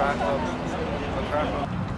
cracked up. So cracked up.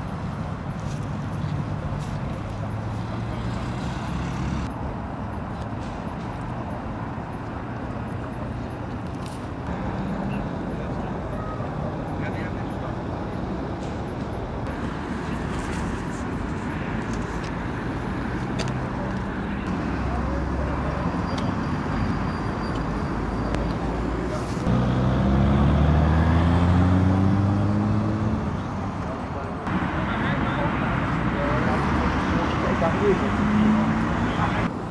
aqui.